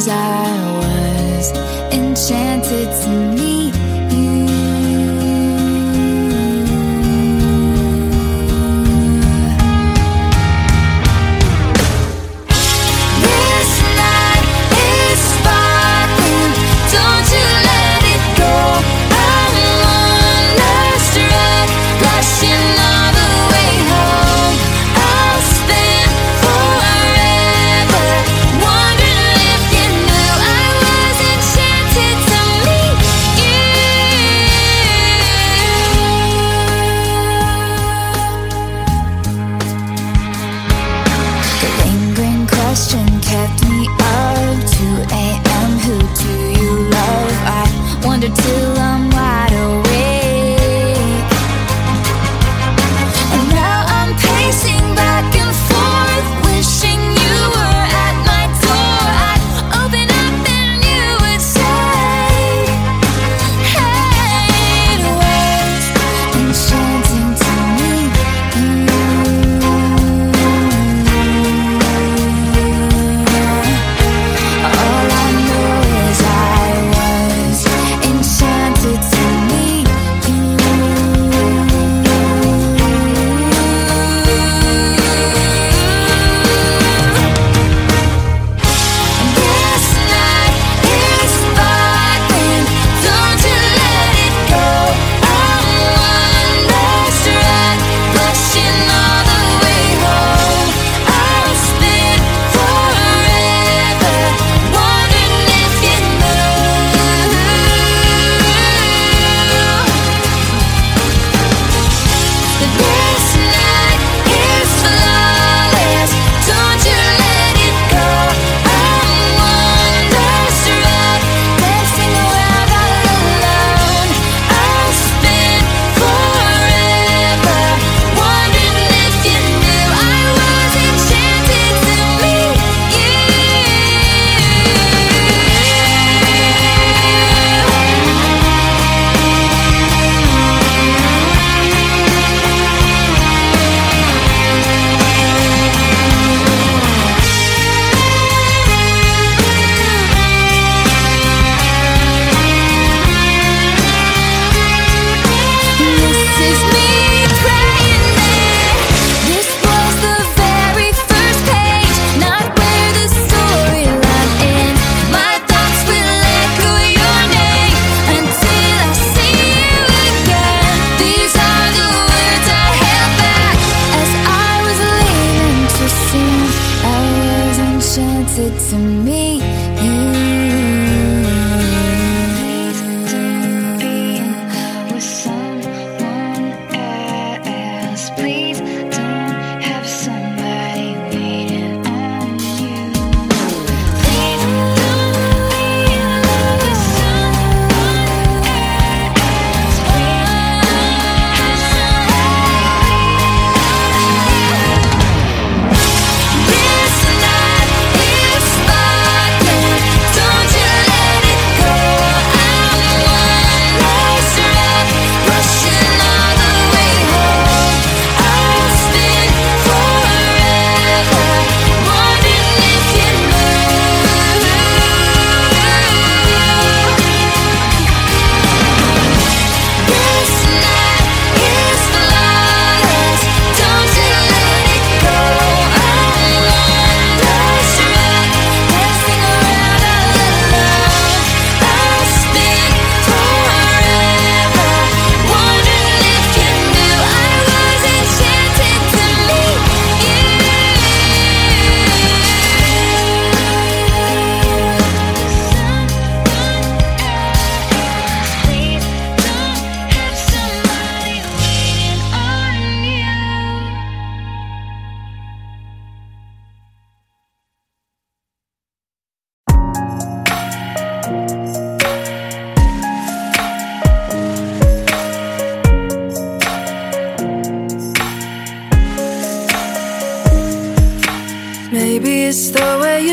is I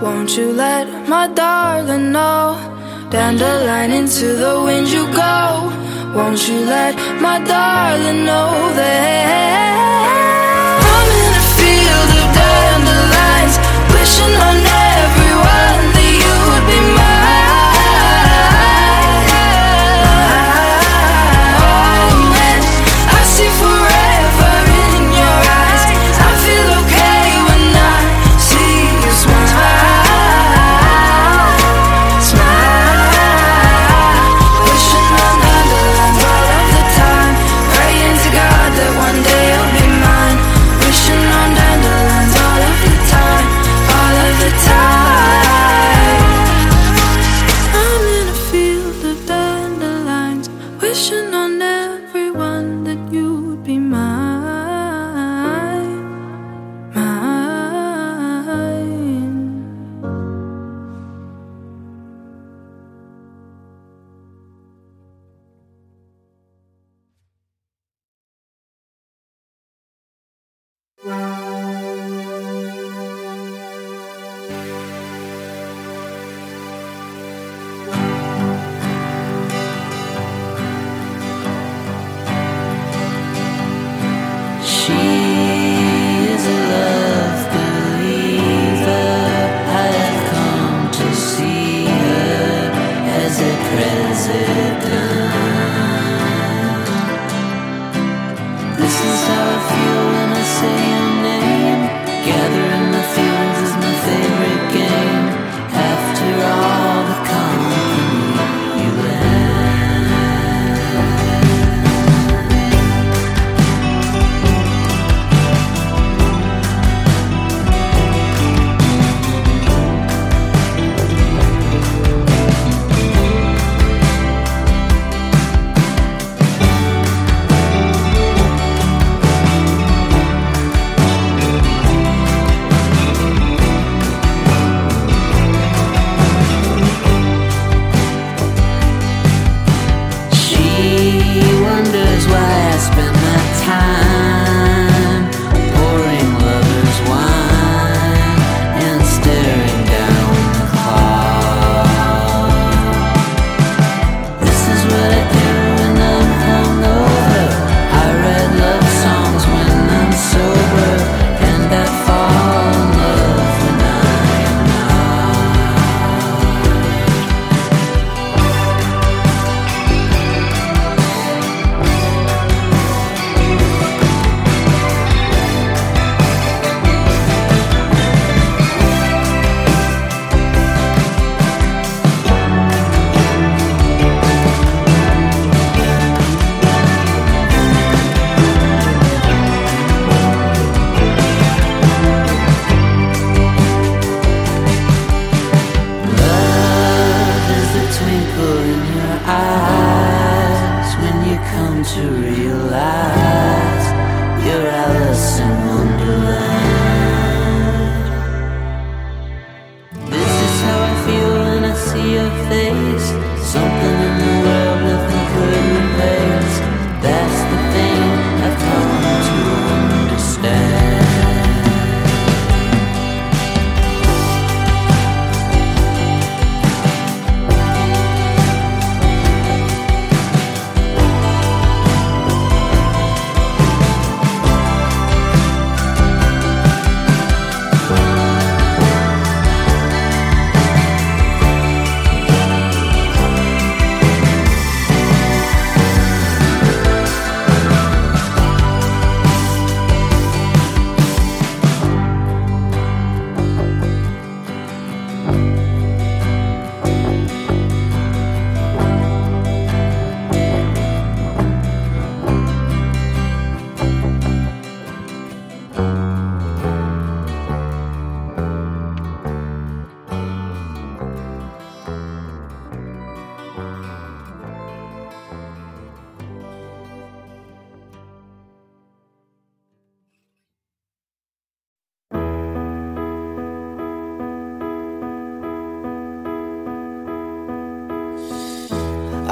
Won't you let my darling know? Dandelion into the wind you go. Won't you let my darling know that I'm in a field of dandelions, wishing on everyone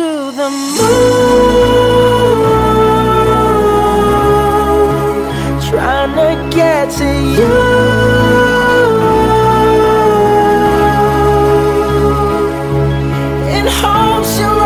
to the moon, trying to get to you. and hopes you